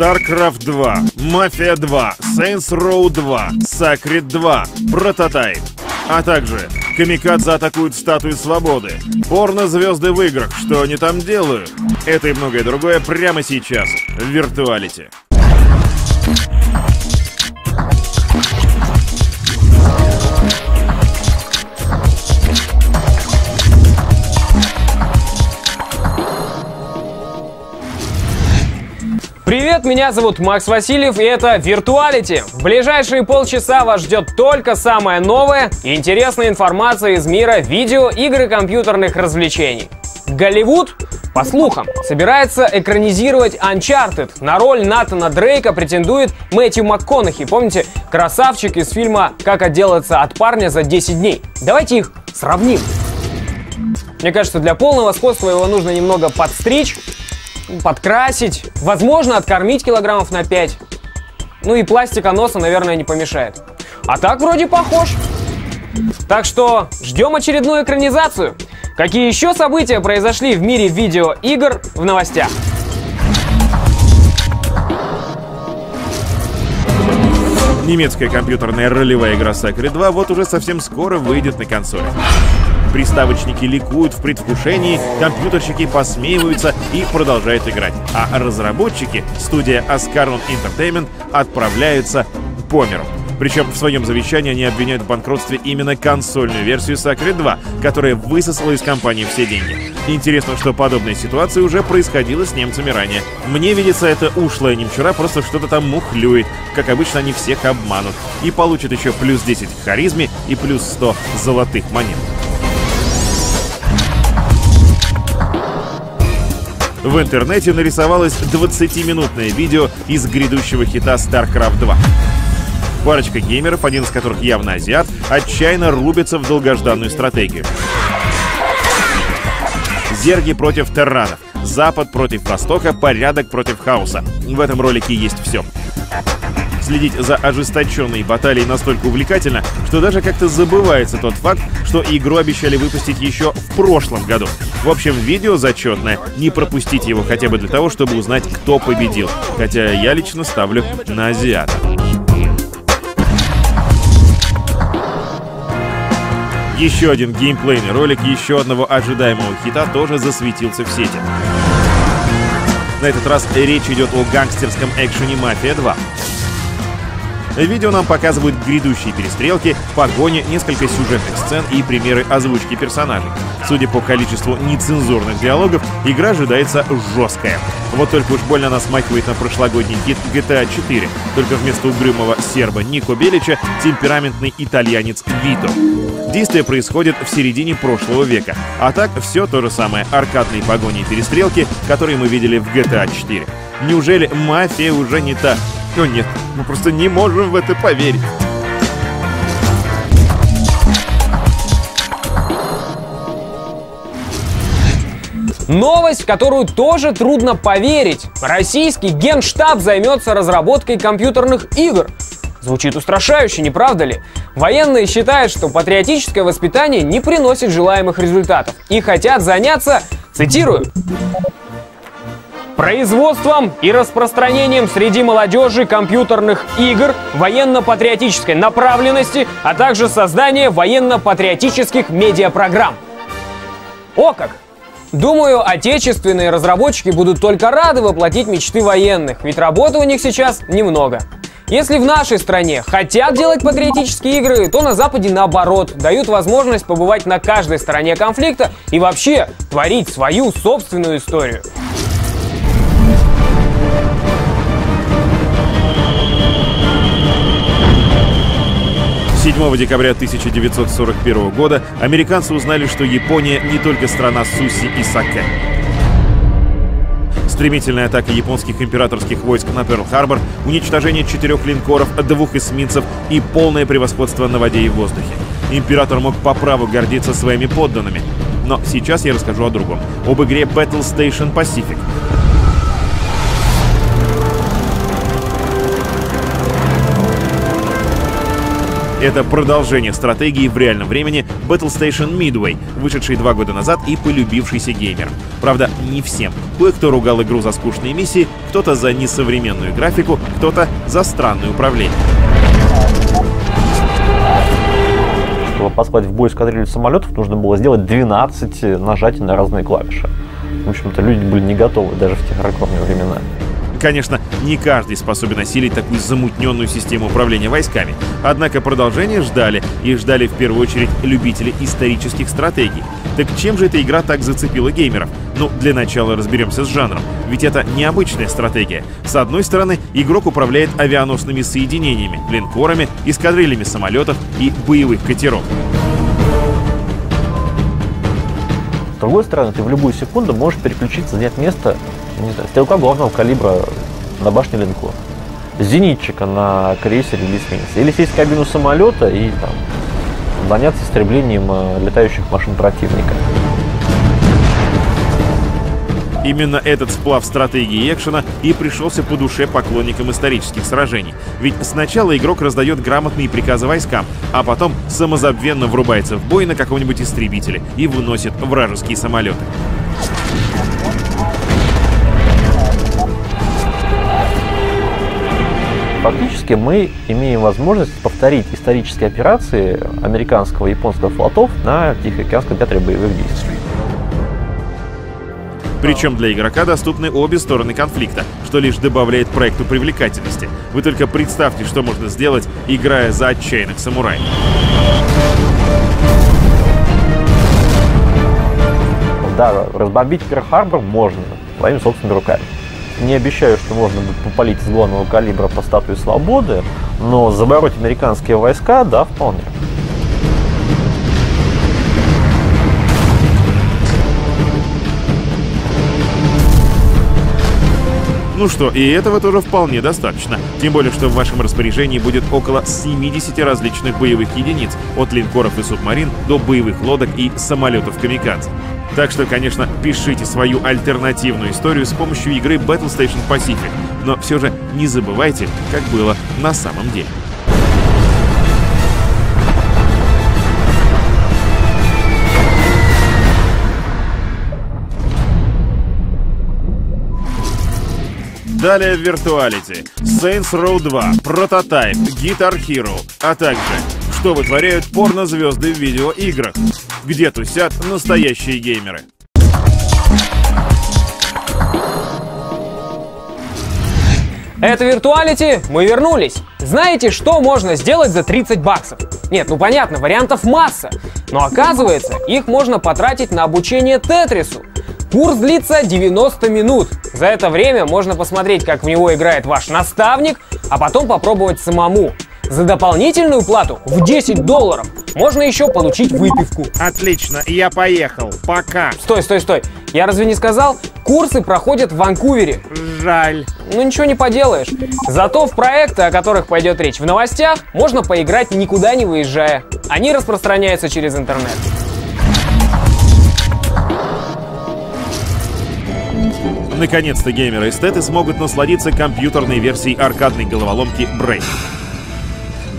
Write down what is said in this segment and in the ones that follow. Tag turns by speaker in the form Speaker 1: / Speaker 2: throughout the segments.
Speaker 1: StarCraft 2, Mafia 2, Saints Row 2, Sacred 2, Prototype. А также Камикадзе атакуют статуи свободы, порно-звезды в играх, что они там делают. Это и многое другое прямо сейчас в Виртуалити.
Speaker 2: Привет, меня зовут Макс Васильев, и это Виртуалити. В ближайшие полчаса вас ждет только самая новая и интересная информация из мира видео, игр и компьютерных развлечений. Голливуд, по слухам, собирается экранизировать Uncharted. На роль Натана Дрейка претендует Мэтью МакКонахи. Помните, красавчик из фильма «Как отделаться от парня за 10 дней». Давайте их сравним. Мне кажется, для полного сходства его нужно немного подстричь, подкрасить, возможно, откормить килограммов на 5. Ну и пластика носа, наверное, не помешает. А так вроде похож. Так что ждем очередную экранизацию. Какие еще события произошли в мире видеоигр в новостях?
Speaker 1: Немецкая компьютерная ролевая игра Sacred 2 вот уже совсем скоро выйдет на консоли. Приставочники ликуют в предвкушении, компьютерщики посмеиваются и продолжают играть. А разработчики, студия Ascaron Entertainment, отправляются по миру. Причем в своем завещании они обвиняют в банкротстве именно консольную версию Sacred 2, которая высосала из компании все деньги. Интересно, что подобная ситуация уже происходила с немцами ранее. Мне видится, это ушлая немчура просто что-то там мухлюет. Как обычно, они всех обманут. И получат еще плюс 10 к харизме и плюс 100 золотых монет. В интернете нарисовалось 20-минутное видео из грядущего хита StarCraft 2. Парочка геймеров, один из которых явно азиат, отчаянно рубится в долгожданную стратегию. Зерги против терранов, Запад против Востока, порядок против хаоса. В этом ролике есть все. Следить за ожесточенной баталией настолько увлекательно, что даже как-то забывается тот факт, что игру обещали выпустить еще в прошлом году. В общем, видео зачетное. Не пропустите его хотя бы для того, чтобы узнать, кто победил. Хотя я лично ставлю на азиата. Еще один геймплейный ролик еще одного ожидаемого хита тоже засветился в сети. На этот раз речь идет о гангстерском экшене «Мафия 2». Видео нам показывают грядущие перестрелки, погони, несколько сюжетных сцен и примеры озвучки персонажей. Судя по количеству нецензурных диалогов, игра ожидается жесткая. Вот только уж больно она смахивает на прошлогодний хит GTA 4, только вместо угрюмого серба Нико Белича темпераментный итальянец Вито. Действие происходит в середине прошлого века, а так все то же самое аркадные погони и перестрелки, которые мы видели в GTA 4. Неужели мафия уже не та? О нет, мы просто не можем в это поверить.
Speaker 2: Новость, в которую тоже трудно поверить. Российский генштаб займется разработкой компьютерных игр. Звучит устрашающе, не правда ли? Военные считают, что патриотическое воспитание не приносит желаемых результатов и хотят заняться, цитирую, производством и распространением среди молодежи компьютерных игр военно-патриотической направленности, а также создание военно-патриотических медиапрограмм. О как! Думаю, отечественные разработчики будут только рады воплотить мечты военных, ведь работы у них сейчас немного. Если в нашей стране хотят делать патриотические игры, то на Западе наоборот, дают возможность побывать на каждой стороне конфликта и вообще творить свою собственную историю.
Speaker 1: 7 декабря 1941 года американцы узнали, что Япония не только страна суси и саке. Стремительная атака японских императорских войск на Перл-Харбор, уничтожение четырех линкоров, двух эсминцев и полное превосходство на воде и в воздухе. Император мог по праву гордиться своими подданными. Но сейчас я расскажу о другом. Об игре Battle Station Pacific. Это продолжение стратегии в реальном времени Battle Station Midway, вышедшей два года назад и полюбившейся геймерам. Правда, не всем. Кое-кто ругал игру за скучные миссии, кто-то за несовременную графику, кто-то за странное управление.
Speaker 3: Чтобы послать в бой эскадрилью самолетов, нужно было сделать 12 нажатий на разные клавиши. В общем-то, люди были не готовы даже в те хардкорные времена.
Speaker 1: Конечно, не каждый способен осилить такую замутненную систему управления войсками. Однако продолжение ждали, и ждали в первую очередь любители исторических стратегий. Так чем же эта игра так зацепила геймеров? Ну, для начала разберемся с жанром. Ведь это необычная стратегия. С одной стороны, игрок управляет авианосными соединениями, линкорами, эскадрильями самолетов и боевых катеров.
Speaker 3: С другой стороны, ты в любую секунду можешь переключиться, занять место не знаю, стрелка главного калибра на башне линкора, зенитчика на крейсере или эсминце, или сесть в кабину самолета и там заняться истреблением э, летающих машин противника.
Speaker 1: Именно этот сплав стратегии экшена и пришелся по душе поклонникам исторических сражений. Ведь сначала игрок раздает грамотные приказы войскам, а потом самозабвенно врубается в бой на каком-нибудь истребителе и выносит вражеские самолеты.
Speaker 3: Фактически мы имеем возможность повторить исторические операции американского и японского флотов на Тихоокеанском театре боевых действий.
Speaker 1: Причем для игрока доступны обе стороны конфликта, что лишь добавляет проекту привлекательности. Вы только представьте, что можно сделать, играя за отчаянных самураев.
Speaker 3: Да, разбомбить Перл-Харбор можно своими собственными руками. Не обещаю, что можно будет попалить из главного калибра по статуе свободы, но забороть американские войска, да, вполне.
Speaker 1: Ну что, и этого тоже вполне достаточно. Тем более, что в вашем распоряжении будет около 70 различных боевых единиц, от линкоров и субмарин до боевых лодок и самолетов камикадзе. Так что, конечно, пишите свою альтернативную историю с помощью игры Battle Station Pacific, но все же не забывайте, как было на самом деле. Далее в Virtuality, Saints Row 2, Prototype, Guitar Hero, а также что вытворяют порнозвезды в видеоиграх, где тусят настоящие геймеры.
Speaker 2: Это Виртуалити, мы вернулись. Знаете, что можно сделать за 30 баксов? Нет, ну понятно, вариантов масса. Но оказывается, их можно потратить на обучение Тетрису. Курс длится 90 минут. За это время можно посмотреть, как в него играет ваш наставник, а потом попробовать самому. За дополнительную плату в 10 долларов можно еще получить выпивку.
Speaker 4: Отлично, я поехал. Пока.
Speaker 2: Стой, стой, стой. Я разве не сказал? Курсы проходят в Ванкувере.
Speaker 4: Жаль.
Speaker 2: Ну ничего не поделаешь. Зато в проекты, о которых пойдет речь в новостях, можно поиграть никуда не выезжая. Они распространяются через интернет.
Speaker 1: Наконец-то геймеры-эстеты смогут насладиться компьютерной версией аркадной головоломки Brain.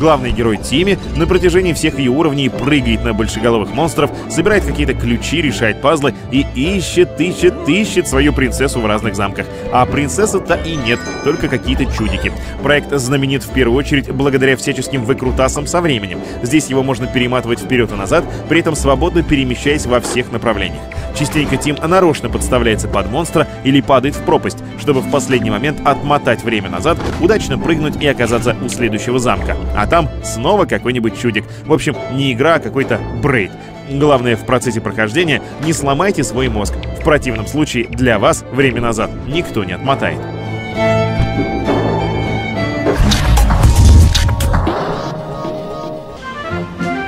Speaker 1: Главный герой Тими на протяжении всех ее уровней прыгает на большеголовых монстров, собирает какие-то ключи, решает пазлы и ищет, ищет, ищет свою принцессу в разных замках. А принцессы-то и нет, только какие-то чудики. Проект знаменит в первую очередь благодаря всяческим выкрутасам со временем. Здесь его можно перематывать вперед и назад, при этом свободно перемещаясь во всех направлениях. Частенько Тим нарочно подставляется под монстра или падает в пропасть, чтобы в последний момент отмотать время назад, удачно прыгнуть и оказаться у следующего замка. А там снова какой-нибудь чудик. В общем, не игра, а какой-то брейд. Главное в процессе прохождения не сломайте свой мозг. В противном случае для вас время назад никто не отмотает.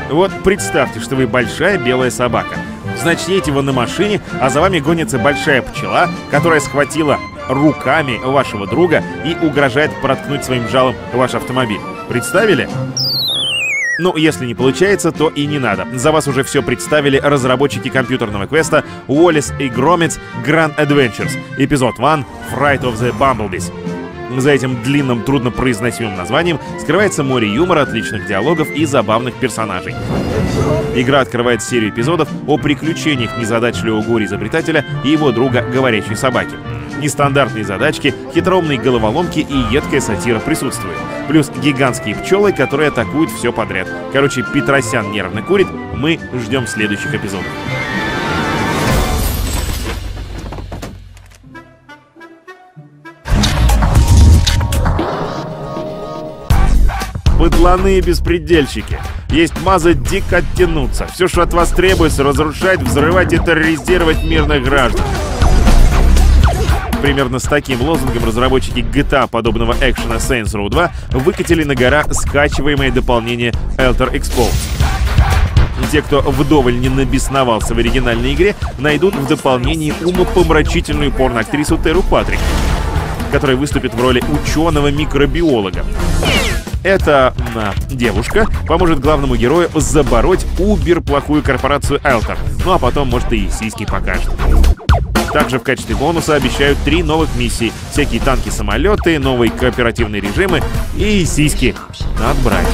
Speaker 1: Вот представьте, что вы большая белая собака. Значит, едете вы на машине, а за вами гонится большая пчела, которая схватила руками вашего друга и угрожает проткнуть своим жалом ваш автомобиль. Представили? Ну, если не получается, то и не надо. За вас уже все представили разработчики компьютерного квеста Уоллес и Громец Grand Adventures, эпизод 1 Fright of the Bumblebees. За этим длинным, труднопроизносимым названием скрывается море юмора, отличных диалогов и забавных персонажей. Игра открывает серию эпизодов о приключениях незадачливого горе-изобретателя и его друга говорящей собаки. Нестандартные задачки, хитроумные головоломки и едкая сатира присутствуют. Плюс гигантские пчелы, которые атакуют все подряд. Короче, Петросян нервно курит, мы ждем следующих эпизодов. Быдланы и беспредельщики. Есть маза дико оттянуться. Все, что от вас требуется, разрушать, взрывать и терроризировать мирных граждан. Примерно с таким лозунгом разработчики GTA подобного экшена Saints Row 2 выкатили на гора скачиваемое дополнение Elter Exposed. Те, кто вдоволь не набесновался в оригинальной игре, найдут в дополнении умопомрачительную порноактрису Теру Патрик, которая выступит в роли ученого-микробиолога. Эта а, девушка поможет главному герою забороть убер-плохую корпорацию Элтер. Ну а потом, может, и сиськи покажет. Также в качестве бонуса обещают три новых миссии. Всякие танки-самолеты, новые кооперативные режимы и сиськи. Надо брать.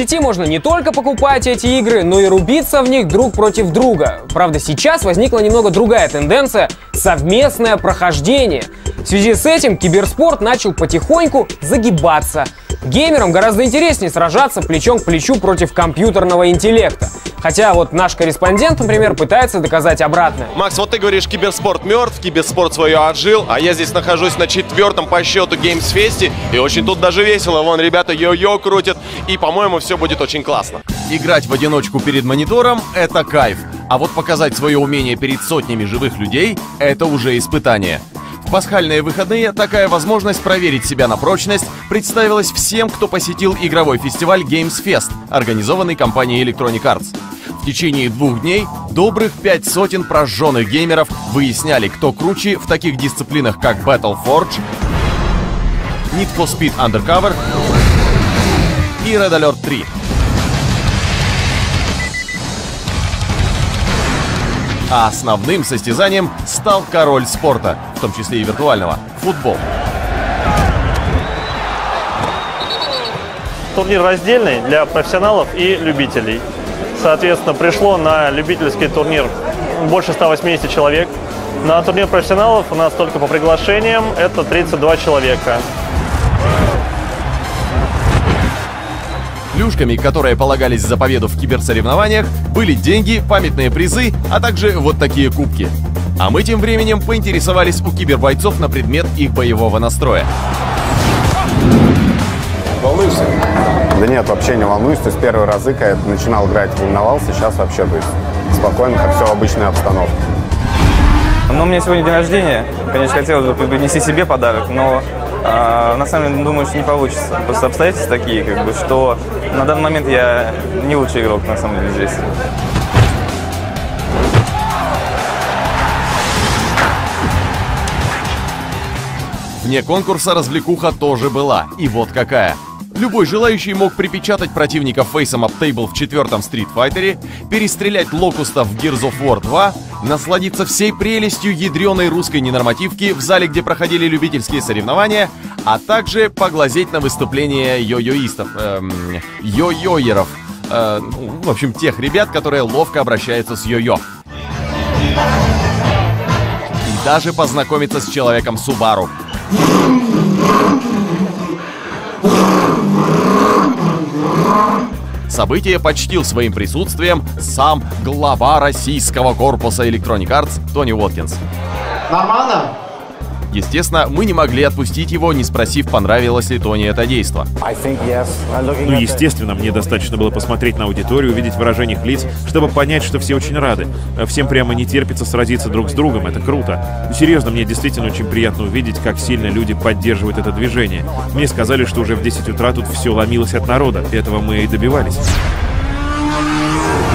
Speaker 2: Сети можно не только покупать эти игры, но и рубиться в них друг против друга. Правда, сейчас возникла немного другая тенденция — совместное прохождение. В связи с этим киберспорт начал потихоньку загибаться. Геймерам гораздо интереснее сражаться плечом к плечу против компьютерного интеллекта. Хотя вот наш корреспондент, например, пытается доказать обратное.
Speaker 5: Макс, вот ты говоришь, киберспорт мертв, киберспорт свое отжил, а я здесь нахожусь на четвертом по счету Games Fest, и очень тут даже весело. Вон ребята йо-йо крутят, и, по-моему, все будет очень классно. Играть в одиночку перед монитором — это кайф. А вот показать свое умение перед сотнями живых людей — это уже испытание. Пасхальные выходные такая возможность проверить себя на прочность представилась всем, кто посетил игровой фестиваль Games Fest, организованный компанией Electronic Arts. В течение двух дней добрых пять сотен прожженных геймеров выясняли, кто круче в таких дисциплинах, как Battle Forge, Need for Speed Undercover и Red Alert 3. А основным состязанием стал король спорта, в том числе и виртуального – футбол.
Speaker 6: Турнир раздельный для профессионалов и любителей. Соответственно, пришло на любительский турнир больше 180 человек. На турнир профессионалов у нас только по приглашениям это 32 человека.
Speaker 5: Плюшками, которые полагались за победу в киберсоревнованиях, были деньги, памятные призы, а также вот такие кубки. А мы тем временем поинтересовались у кибербойцов на предмет их боевого настроя.
Speaker 7: Волнуешься? Да нет, вообще не волнуюсь. То есть первые разы, когда я начинал играть, волновался, сейчас вообще то есть, спокойно, как все в обычной обстановке.
Speaker 8: Ну, у меня сегодня день рождения. Конечно, хотелось бы принести себе подарок, но а, на самом деле думаю, что не получится. Просто обстоятельства такие, как бы, что на данный момент я не лучший игрок, на самом деле, здесь.
Speaker 5: Вне конкурса развлекуха тоже была. И вот какая. Любой желающий мог припечатать противника фейсом об тейбл в четвертом Street Fighter, перестрелять локустов в Gears of War 2, насладиться всей прелестью ядреной русской ненормативки в зале, где проходили любительские соревнования, а также поглазеть на выступления йо-йоистов, эм, йо-йоеров, э, ну, в общем, тех ребят, которые ловко обращаются с йо-йо. И даже познакомиться с человеком Субару. Событие почтил своим присутствием сам глава российского корпуса Electronic Arts Тони Уоткинс.
Speaker 9: Нормально?
Speaker 5: Естественно, мы не могли отпустить его, не спросив, понравилось ли Тони это действо.
Speaker 1: Ну, естественно, мне достаточно было посмотреть на аудиторию, увидеть выражение их лиц, чтобы понять, что все очень рады. Всем прямо не терпится сразиться друг с другом, это круто. Ну, серьезно, мне действительно очень приятно увидеть, как сильно люди поддерживают это движение. Мне сказали, что уже в 10 утра тут все ломилось от народа, этого мы и добивались.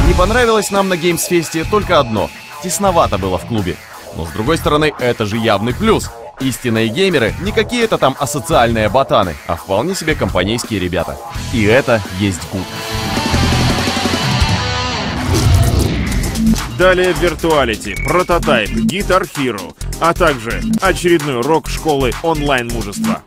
Speaker 5: Не понравилось нам на Геймсфесте только одно. Тесновато было в клубе. Но с другой стороны, это же явный плюс. Истинные геймеры не какие-то там асоциальные ботаны, а вполне себе компанейские ребята. И это есть good.
Speaker 1: Далее Virtuality, Prototype, Guitar Hero, а также очередной урок школы онлайн-мужества.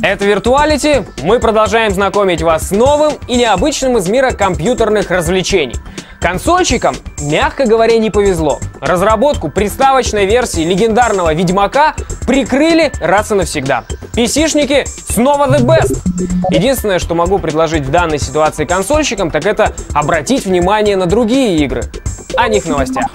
Speaker 2: Это Виртуалити. Мы продолжаем знакомить вас с новым и необычным из мира компьютерных развлечений. Консольщикам, мягко говоря, не повезло. Разработку приставочной версии легендарного Ведьмака прикрыли раз и навсегда. PC-шники снова the best. Единственное, что могу предложить в данной ситуации консольщикам, так это обратить внимание на другие игры. О них в новостях.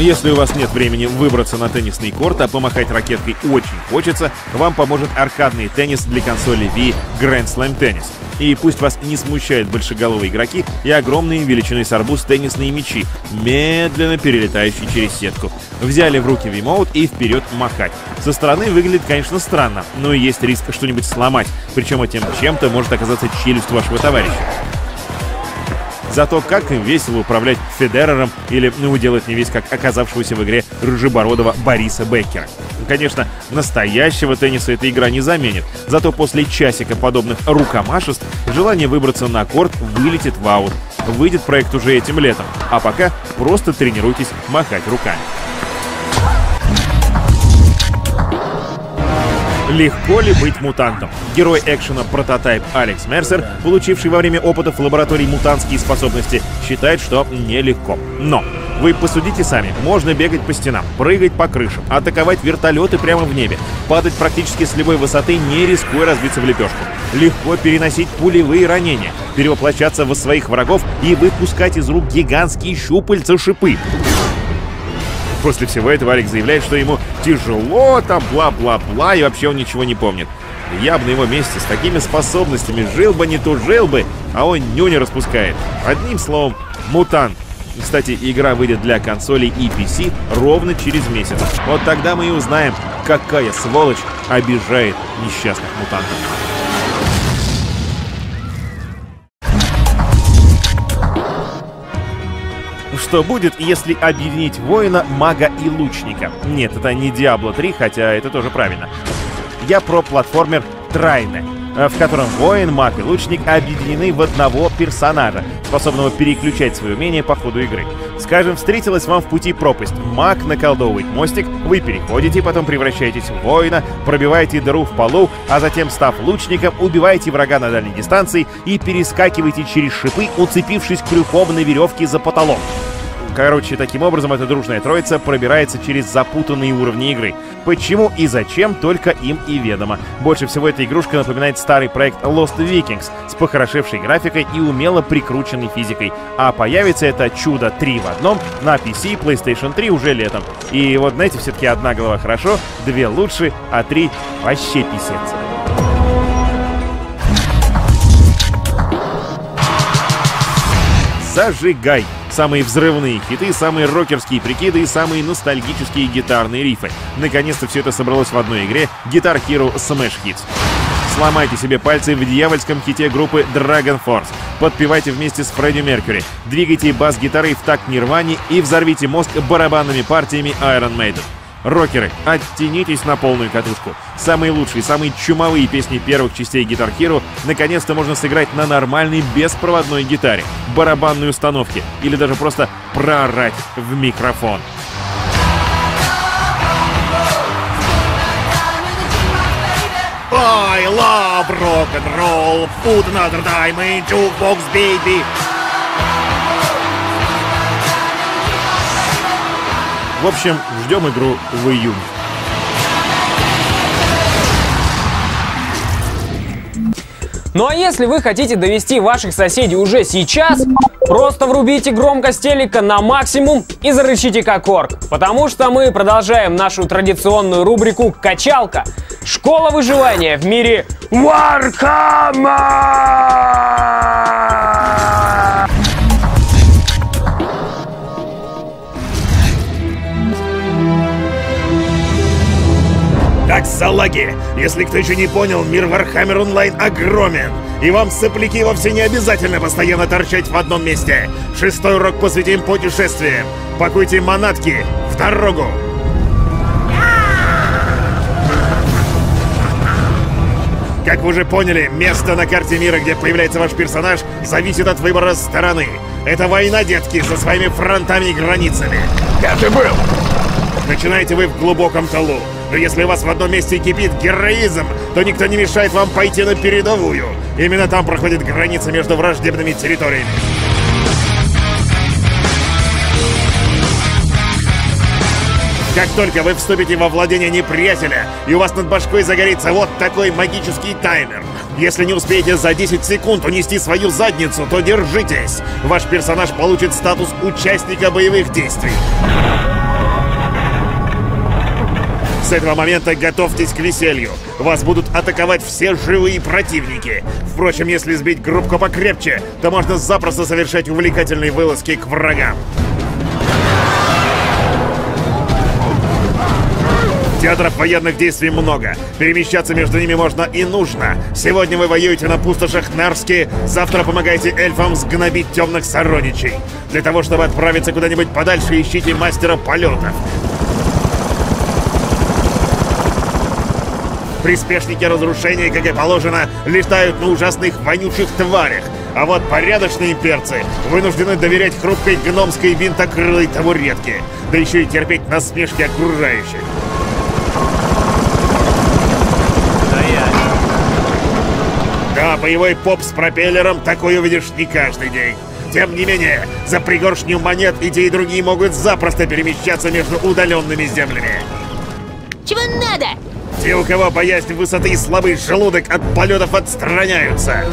Speaker 1: Если у вас нет времени выбраться на теннисный корт, а помахать ракеткой очень хочется, вам поможет аркадный теннис для консоли Wii Grand Slam Tennis. И пусть вас не смущают большеголовые игроки и огромные величиной с арбуз теннисные мячи, медленно перелетающие через сетку. Взяли в руки вимоут и вперед махать. Со стороны выглядит, конечно, странно, но есть риск что-нибудь сломать, причем этим чем-то может оказаться челюсть вашего товарища. Зато как им весело управлять Федерером или ну, делать не весь как оказавшегося в игре рыжебородого Бориса Беккера. Конечно, настоящего тенниса эта игра не заменит, зато после часика подобных рукомашеств желание выбраться на корт вылетит в аут. Выйдет проект уже этим летом, а пока просто тренируйтесь махать руками. Легко ли быть мутантом? Герой экшена прототайп Алекс Мерсер, получивший во время опытов в лаборатории мутантские способности, считает, что нелегко. Но вы посудите сами. Можно бегать по стенам, прыгать по крышам, атаковать вертолеты прямо в небе, падать практически с любой высоты, не рискуя разбиться в лепешку. Легко переносить пулевые ранения, перевоплощаться в своих врагов и выпускать из рук гигантские щупальца-шипы. После всего этого Алекс заявляет, что ему тяжело, там бла-бла-бла, и вообще он ничего не помнит. Я бы на его месте с такими способностями жил бы, не то жил бы, а он нюни распускает. Одним словом, мутант. Кстати, игра выйдет для консолей и PC ровно через месяц. Вот тогда мы и узнаем, какая сволочь обижает несчастных мутантов. Что будет, если объединить воина, мага и лучника? Нет, это не Diablo 3, хотя это тоже правильно. Я про платформер Трайне, в котором воин, маг и лучник объединены в одного персонажа, способного переключать свои умения по ходу игры. Скажем, встретилась вам в пути пропасть. Маг наколдовывает мостик, вы переходите, потом превращаетесь в воина, пробиваете дыру в полу, а затем, став лучником, убиваете врага на дальней дистанции и перескакиваете через шипы, уцепившись крюком на веревке за потолок. Короче, таким образом эта дружная троица пробирается через запутанные уровни игры. Почему и зачем, только им и ведомо. Больше всего эта игрушка напоминает старый проект Lost Vikings с похорошевшей графикой и умело прикрученной физикой. А появится это чудо 3 в одном на PC и PlayStation 3 уже летом. И вот знаете, все-таки одна голова хорошо, две лучше, а три вообще писец. Зажигай! Самые взрывные хиты, самые рокерские прикиды и самые ностальгические гитарные рифы. Наконец-то все это собралось в одной игре Guitar Hero Smash Hits. Сломайте себе пальцы в дьявольском хите группы Dragon Force. Подпевайте вместе с Фредди Меркьюри. Двигайте бас-гитарой в такт Нирвани и взорвите мозг барабанными партиями Iron Maiden. Рокеры, оттянитесь на полную катушку. Самые лучшие, самые чумовые песни первых частей Guitar Hero наконец-то можно сыграть на нормальной беспроводной гитаре, барабанной установке или даже просто проорать в микрофон.
Speaker 4: I love rock and roll. Put another time in jukebox, baby.
Speaker 1: В общем, ждем игру в июне.
Speaker 2: Ну а если вы хотите довести ваших соседей уже сейчас, просто врубите громкость телека на максимум и зарычите как орк. Потому что мы продолжаем нашу традиционную рубрику «Качалка». Школа выживания в мире Warhammer!
Speaker 4: Как салаги! Если кто еще не понял, мир Warhammer Online огромен! И вам, сопляки, вовсе не обязательно постоянно торчать в одном месте! Шестой урок посвятим путешествиям! Пакуйте манатки! В дорогу!
Speaker 1: Как вы уже поняли, место на карте мира, где появляется ваш персонаж, зависит от выбора стороны. Это война, детки, со своими фронтами и границами.
Speaker 10: Где ты был?
Speaker 1: Начинаете вы в глубоком талу. Но если у вас в одном месте кипит героизм, то никто не мешает вам пойти на передовую. Именно там проходит граница между враждебными территориями. Как только вы вступите во владение неприятеля, и у вас над башкой загорится вот такой магический таймер. Если не успеете за 10 секунд унести свою задницу, то держитесь. Ваш персонаж получит статус участника боевых действий. С этого момента готовьтесь к веселью. Вас будут атаковать все живые противники. Впрочем, если сбить группку покрепче, то можно запросто совершать увлекательные вылазки к врагам. Театров военных действий много. Перемещаться между ними можно и нужно. Сегодня вы воюете на пустошах Нарски, завтра помогаете эльфам сгнобить темных сородичей. Для того, чтобы отправиться куда-нибудь подальше, ищите мастера полетов. Приспешники разрушения, как и положено, летают на ужасных вонючих тварях. А вот порядочные имперцы вынуждены доверять хрупкой гномской винтокрылой табуретке, да еще и терпеть насмешки окружающих. Да, боевой поп с пропеллером такой увидишь не каждый день. Тем не менее, за пригоршню монет и те и другие могут запросто перемещаться между удаленными землями.
Speaker 11: Чего надо?
Speaker 1: Те, у кого боязнь высоты и слабый желудок от полетов отстраняются.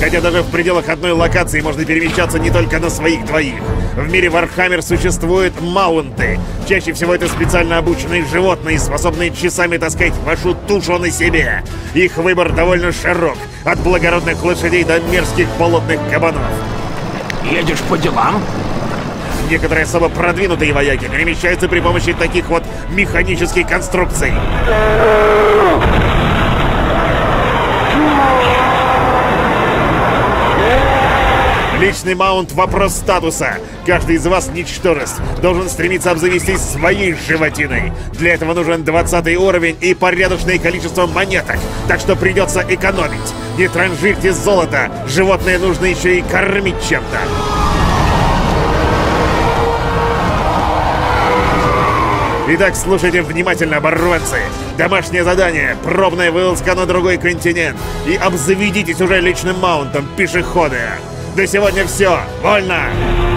Speaker 1: Хотя даже в пределах одной локации можно перемещаться не только на своих двоих. В мире Warhammer существуют маунты. Чаще всего это специально обученные животные, способные часами таскать вашу тушу на себе. Их выбор довольно широк, от благородных лошадей до мерзких болотных кабанов.
Speaker 10: Едешь по делам?
Speaker 1: Некоторые особо продвинутые вояки перемещаются при помощи таких вот механических конструкций. Личный маунт — вопрос статуса. Каждый из вас, ничтожеств, должен стремиться обзавестись своей животиной. Для этого нужен 20 уровень и порядочное количество монеток, так что придется экономить. Не транжирьте золото, животное нужно еще и кормить чем-то. Итак, слушайте внимательно, оборванцы. Домашнее задание, пробная вылазка на другой континент. И обзаведитесь уже личным маунтом пешехода. На сегодня все. Вольно!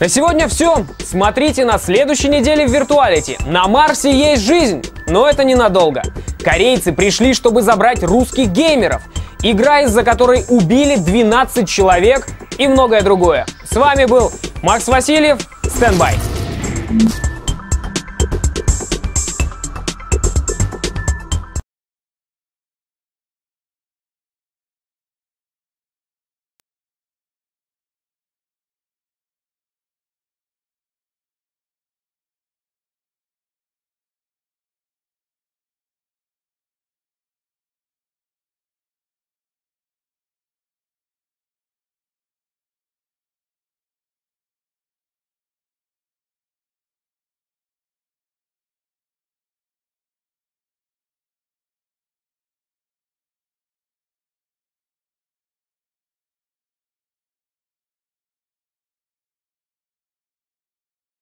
Speaker 2: На сегодня все. Смотрите на следующей неделе в Virtuality. На Марсе есть жизнь, но это ненадолго. Корейцы пришли, чтобы забрать русских геймеров. Игра, из-за которой убили 12 человек и многое другое. С вами был Макс Васильев. Stand by.